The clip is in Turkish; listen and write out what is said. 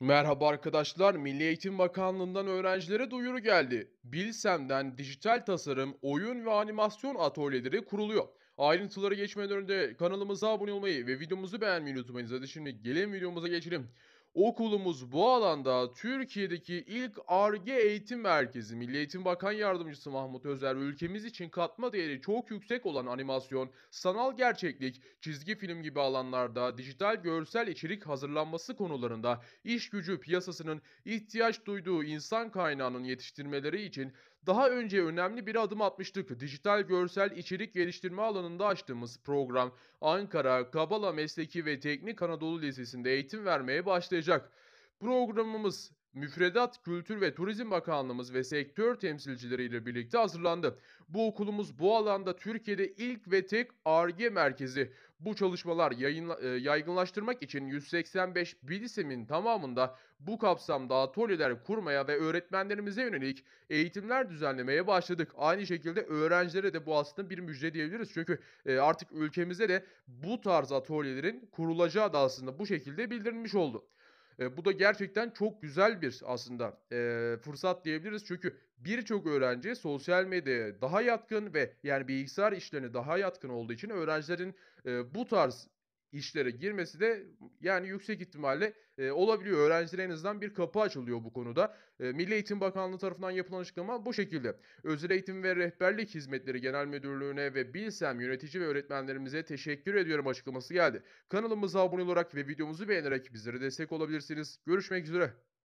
Merhaba arkadaşlar, Milli Eğitim Bakanlığı'ndan öğrencilere duyuru geldi. Bilsem'den dijital tasarım, oyun ve animasyon atölyeleri kuruluyor. Ayrıntıları geçmeden önce kanalımıza abone olmayı ve videomuzu beğenmeyi unutmayınız. Hadi şimdi gelin videomuza geçelim. Okulumuz bu alanda Türkiye'deki ilk Ar-Ge eğitim merkezi. Milli Eğitim Bakan Yardımcısı Mahmut Özer, ülkemiz için katma değeri çok yüksek olan animasyon, sanal gerçeklik, çizgi film gibi alanlarda dijital görsel içerik hazırlanması konularında iş gücü piyasasının ihtiyaç duyduğu insan kaynağının yetiştirmeleri için daha önce önemli bir adım atmıştık. Dijital görsel içerik geliştirme alanında açtığımız program Ankara, Kabala Mesleki ve Teknik Anadolu Lisesi'nde eğitim vermeye başlayacak. Programımız Müfredat, Kültür ve Turizm Bakanlığımız ve sektör temsilcileriyle birlikte hazırlandı. Bu okulumuz bu alanda Türkiye'de ilk ve tek Ar-Ge merkezi. Bu çalışmalar yayınla- e, yaygınlaştırmak için 185 bilisemin tamamında bu kapsamda atölyeler kurmaya ve öğretmenlerimize yönelik eğitimler düzenlemeye başladık. Aynı şekilde öğrencilere de bu aslında bir müjde diyebiliriz. Çünkü e, artık ülkemizde de bu tarz atölyelerin kurulacağı da aslında bu şekilde bildirilmiş oldu. Eee, bu da gerçekten çok güzel bir aslında, eee, fırsat diyebiliriz. Çünkü birçok öğrenci sosyal medyaya daha yatkın ve yani bilgisayar işlerine daha yatkın olduğu için öğrencilerin, eee, bu tarz işlere girmesi de yani yüksek ihtimalle, eee, olabiliyor. Öğrencilere en azından bir kapı açılıyor bu konuda. Eee, Milli Eğitim Bakanlığı tarafından yapılan açıklama bu şekilde. Özel Eğitim ve Rehberlik Hizmetleri Genel Müdürlüğü'ne ve Bilsem yönetici ve öğretmenlerimize teşekkür ediyorum açıklaması geldi. Kanalımıza abone olarak ve videomuzu beğenerek bizlere destek olabilirsiniz. Görüşmek üzere.